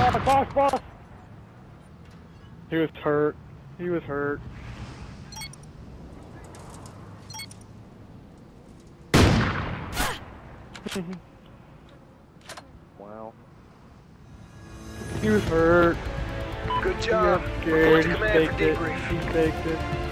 Boss, boss, boss! He was hurt. He was hurt. wow. He was hurt. Good He job. got Report scared. He faked it. debrief. He faked it.